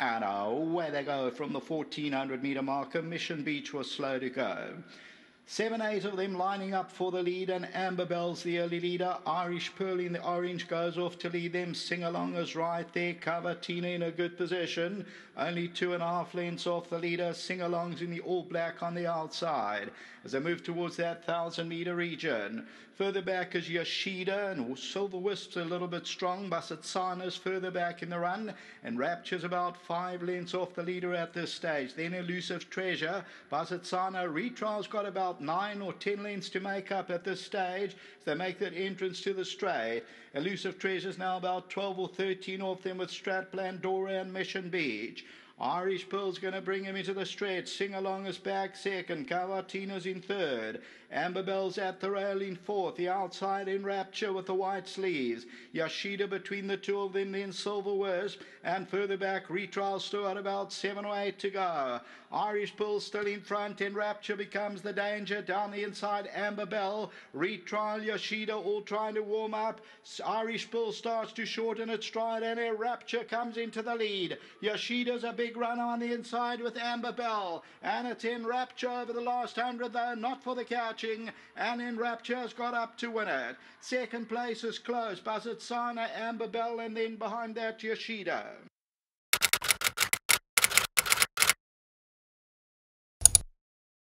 And uh, away they go from the 1400 meter marker. Mission Beach was slow to go. Seven, eight of them lining up for the lead, and Amber Bell's the early leader. Irish Pearl in the orange goes off to lead them. Sing Along is right there. Cavatina in a good position. Only two and a half lengths off the leader. Sing Along's in the all black on the outside as they move towards that thousand meter region. Further back is Yoshida and oh, Silver Wisp's a little bit strong. Basatsana's further back in the run, and Rapture's about five lengths off the leader at this stage. Then Elusive Treasure. Basatsana retrial's got about nine or ten lengths to make up at this stage. They make that entrance to the straight. Elusive Treasures now about 12 or 13 off them with Stratplan, Dora, and Mission Beach. Irish Pearl's going to bring him into the straight. Sing Along is back second. Cavatina's in third. Amber Bell's at the rail in fourth. The outside Enrapture with the white sleeves. Yoshida between the two of them, then Silver Wisp. And further back, Retrial still at about seven or eight to go. Irish Pearl still in front, and Rapture becomes the danger. Down the inside, Amber Bell. Retrial, Yoshida all trying to warm up. Irish Pearl starts to shorten its stride, and Rapture comes into the lead. Yoshida's a big big run on the inside with Amber Bell. And it's Enrapture over the last hundred, though, not for the catching. And Enrapture's got up to win it. Second place is close. Basatsana, Amber Bell, and then behind that, Yoshida.